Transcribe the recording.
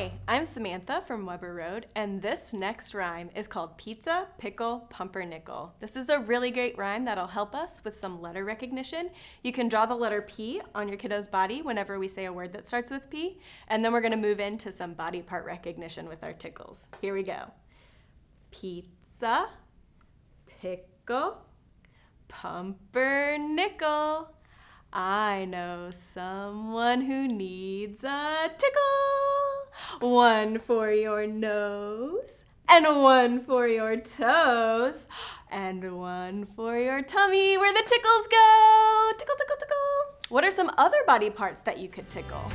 Hi, I'm Samantha from Weber Road, and this next rhyme is called Pizza, Pickle, Pumpernickel. This is a really great rhyme that'll help us with some letter recognition. You can draw the letter P on your kiddo's body whenever we say a word that starts with P, and then we're gonna move into some body part recognition with our tickles. Here we go. Pizza, pickle, pumpernickel. I know someone who needs a tickle. One for your nose, and one for your toes, and one for your tummy where the tickles go. Tickle, tickle, tickle. What are some other body parts that you could tickle?